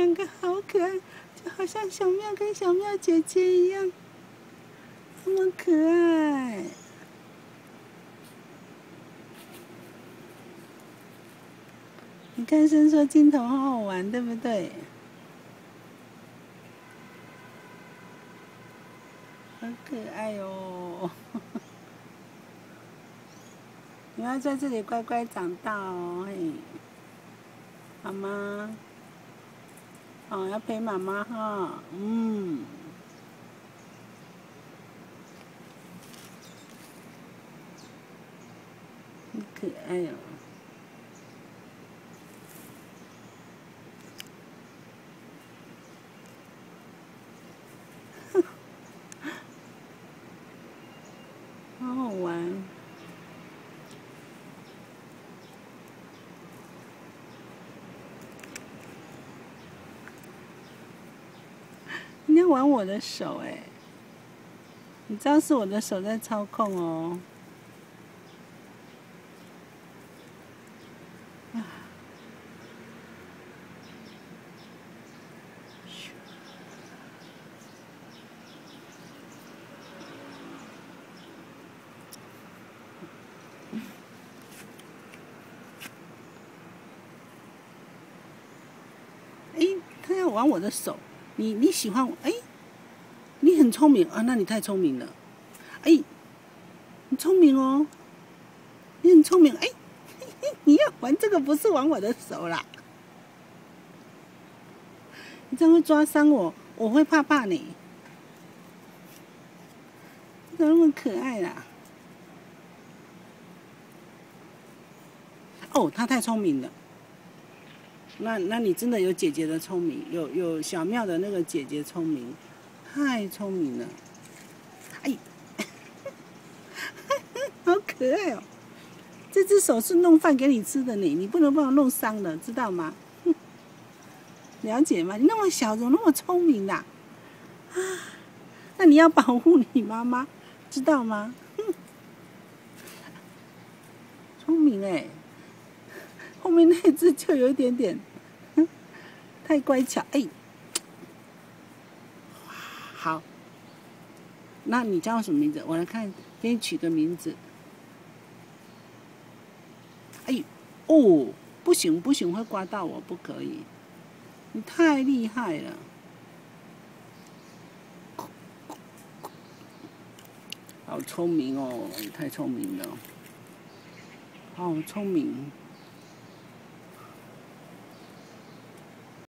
两个好可爱，就好像小妙跟小妙姐姐一样，那么可爱。你看伸缩镜头好好玩，对不对？好可爱哦！你要在这里乖乖长大哦，嘿，好吗？哦，要陪妈妈哈，嗯，可爱哦。好好玩。玩我的手哎，你知道是我的手在操控哦。哎，他要玩我的手，你你喜欢我？哎，你很聪明啊，那你太聪明了。哎，你聪明哦，你很聪明。哎，你要玩这个不是玩我的手啦，你这样会抓伤我，我会怕怕你。怎么那么可爱啦？哦，他太聪明了。那那你真的有姐姐的聪明，有有小妙的那个姐姐聪明，太聪明了。哎，好可爱哦！这只手是弄饭给你吃的你，你不能把我弄伤了，知道吗？了解吗？你那么小，怎么那么聪明的？啊，那你要保护你妈妈，知道吗？聪明哎。后面那只就有一点点，太乖巧哎。好，那你叫什么名字？我来看，给你取个名字。哎，哦，不行不行，会刮到我，不可以。你太厉害了，好聪明哦，你太聪明了，好聪明。